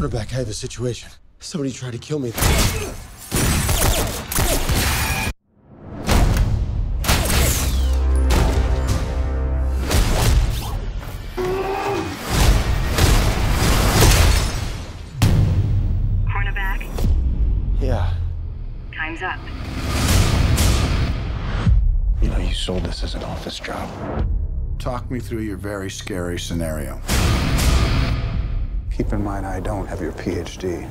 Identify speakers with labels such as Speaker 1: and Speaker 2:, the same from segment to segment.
Speaker 1: Cornerback, I have a situation. Somebody tried to kill me.
Speaker 2: Cornerback,
Speaker 1: Yeah.
Speaker 2: time's up.
Speaker 3: You know, you sold this as an office job.
Speaker 4: Talk me through your very scary scenario.
Speaker 3: Keep in mind, I don't have your PhD.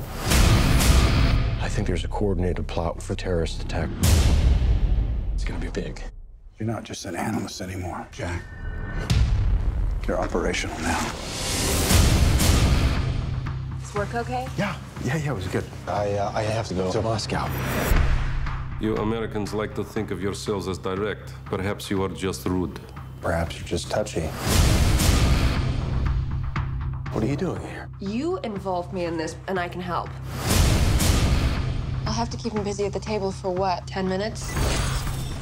Speaker 1: I think there's a coordinated plot for terrorist attack. It's gonna be big.
Speaker 3: You're not just an analyst anymore, Jack. You're operational now.
Speaker 5: Is work okay?
Speaker 3: Yeah, yeah, yeah, it was good.
Speaker 1: I, uh, I have to go to Moscow.
Speaker 6: You Americans like to think of yourselves as direct. Perhaps you are just rude.
Speaker 3: Perhaps you're just touchy. What are you doing here?
Speaker 5: You involved me in this, and I can help. I'll have to keep him busy at the table for what, 10 minutes?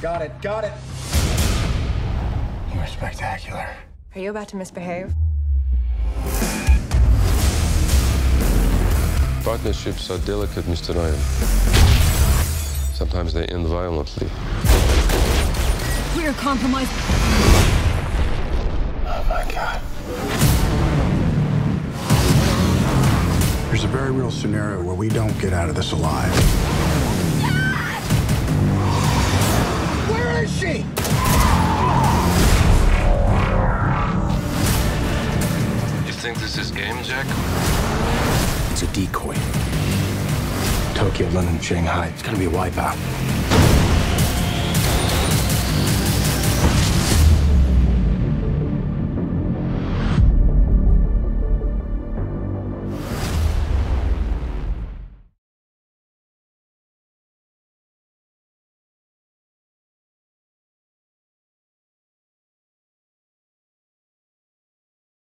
Speaker 1: Got it, got it.
Speaker 3: You were spectacular.
Speaker 5: Are you about to misbehave?
Speaker 6: Partnerships are delicate, Mr. Ryan. Sometimes they end violently.
Speaker 7: We're compromised.
Speaker 4: There's a very real scenario where we don't get out of this alive.
Speaker 1: Where is she?
Speaker 6: You think this is game, Jack?
Speaker 1: It's a decoy. Tokyo, London, Shanghai. It's gonna be a wipeout.